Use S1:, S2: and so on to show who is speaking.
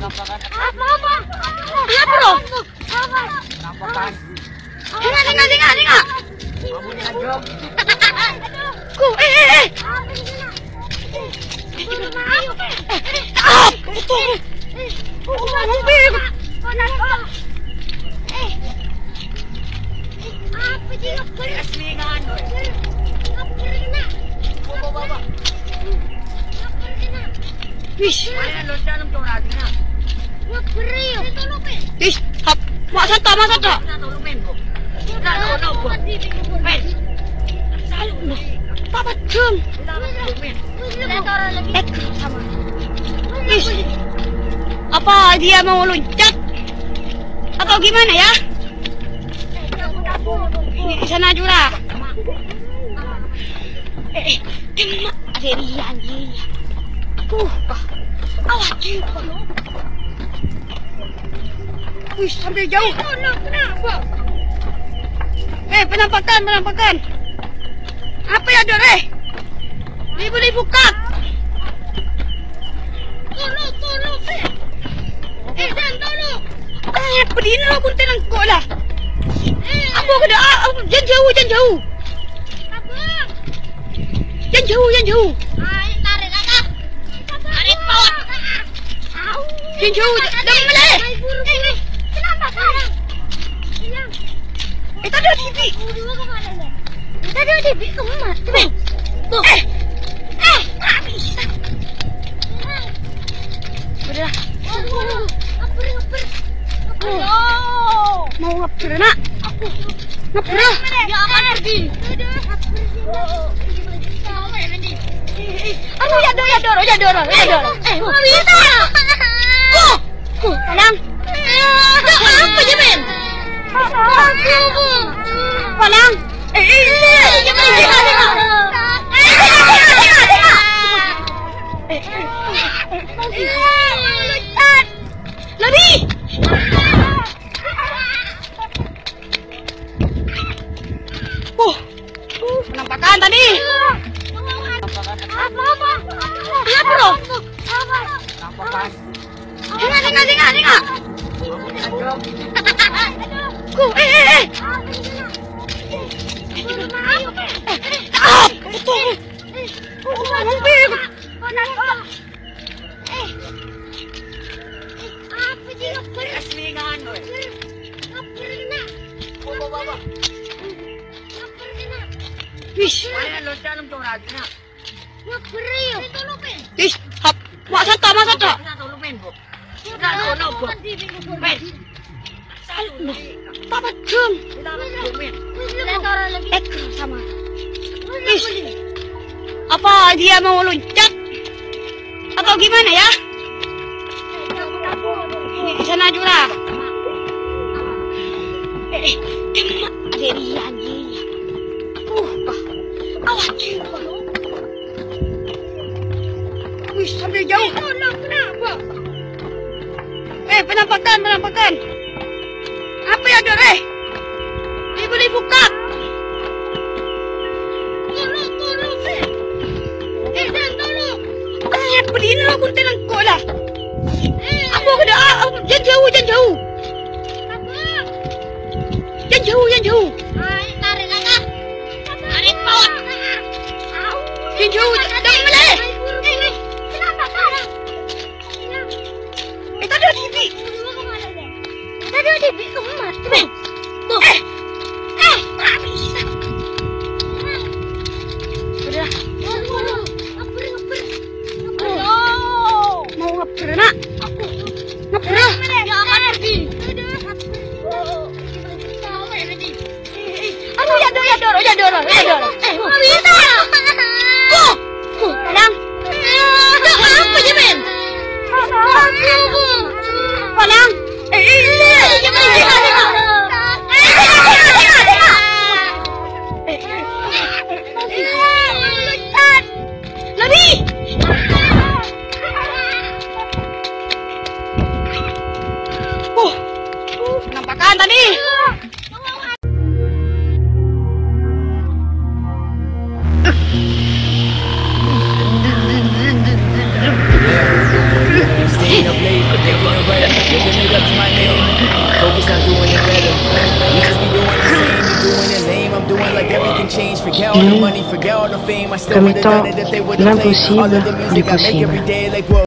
S1: Apa apa? Ya bro. Tengok.
S2: Kamu ni ajak.
S1: Ku eh eh eh. Ah. Oh. Apa dia?
S2: Keselingan. Mana nak?
S1: Wish. Hap. Mak sata, mak sata.
S2: Nak tolong. Nak tolong.
S1: Salut
S2: main.
S1: Eh, sama. Wish. Apa dia mau loncat? Atau gimana ya? Di sana juga. Eh, eh, emak ada dia anjing. Uh, awas juga. Wih, sampai jauh. Kenapa? Eh, penampakan, penampakan. Apa ya, Dor? Eh, ribu-ribu kak. Tolong, tolong, eh. Eh, dan tolong. Eh, pedina lah pun tenang kau lah. Apa kena? Ah, ah, jangan jauh, jangan jauh. Jangan jauh, jangan jauh.
S2: Tarik bawah.
S1: Jangan jauh, jangan meleh.
S3: Kenapa sekarang? Hilang.
S1: Eh, tak ada TV.
S3: Dua kemana ni? Tadi ada di kemana?
S1: Eh,
S3: Tuh.
S1: eh, eh, tak bisa.
S3: Hilang.
S1: Sudah,
S3: Oh, Ngapur, ngapur.
S1: Oh. mau ngapur nak? Ngapur lah.
S3: Ya, aman pergi. Sudah, ngapur sini.
S1: Aduh, ya dor, ya dor, ya dor, ya dor. Eh,
S3: Nggak bisa.
S1: Oh, oh, tolong.
S3: Apa je, Ben? Aku, Bu.
S1: Tolong. Eh, eh, eh,
S3: Jangan,
S1: eh,
S3: jangan,
S1: eh,
S3: jangan.
S1: Eh.
S3: Apa?
S2: Keselingan. Bawa bawa.
S1: Wish,
S2: Mana dalam tu lagi nak?
S3: Ngapur yuk. Tolong, Ben.
S1: wish. Hap, mak sata, mak sata.
S2: Nak tolong main kau. Nak tolong kau. Main.
S1: No. Papa cum. Eh, sama. Wish. Apa dia mau loncat? Atau gimana ya? Sana juga. Eh, eh, ada dia anjing. Uh, juga. Wih, sampai jauh. Eh, penampakan, penampakan. Apa ya, Dor? Eh, ribu-ribu kak.
S3: Tolong, tolong, Ben. Eh, dan tolong.
S1: Eh, pedina lah pun tenang kau lah.
S3: Eh,
S1: Apa kena? Ah, ah, jangan jauh, jangan jauh.
S3: apa?
S1: Jangan jauh, jangan jauh.
S3: Ah, tarik kakak.
S2: Tarik bawah.
S1: Jangan jauh, jangan mau ngapur nak? Lah.
S3: Ya, ngapur sini.
S1: Aduh, ya dor, ya dor, ya dor, ya. Eh,
S3: bisa.
S1: living
S3: it up to my name.
S1: Focus on doing it
S3: better. Just be
S1: doing the same, be doing
S3: it lame.
S1: I'm doing like everything changed.
S4: Forget all the money, forget all the fame. I still would
S5: have
S4: done it if they would have played all of the music I make every day. Like, whoa.